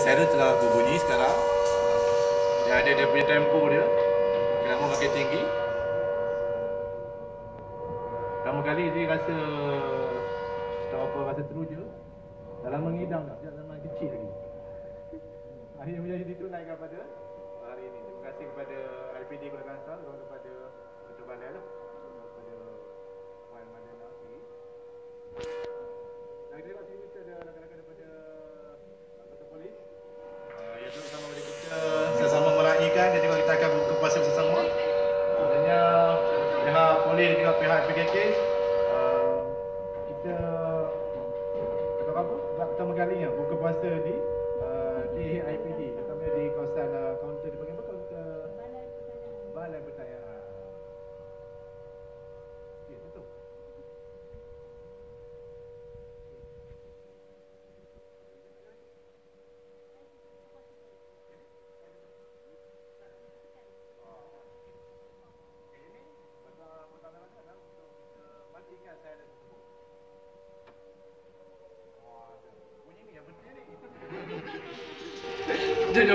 siren telah berbunyi sekarang. Dia ada dia punya tempo dia. Kenapa makin tinggi? Pertama kali dia rasa tak apa rasa teruja. Dalam mengidam tak, dalam mengidam kecil lagi. Akhirnya menjadi itu naikkan pada hari ini. Terima kasih kepada IPD Kuala Kangsar dan kepada Ketua Balai lah. Dan juga pihak PKK. Uh, kita kata apa? Sebab pertama kalinya buka puasa di uh, di IPD terutamanya di kawasan uh, kaunter dipanggil apa kaunter balai pertayaan. Ya, 이제 여기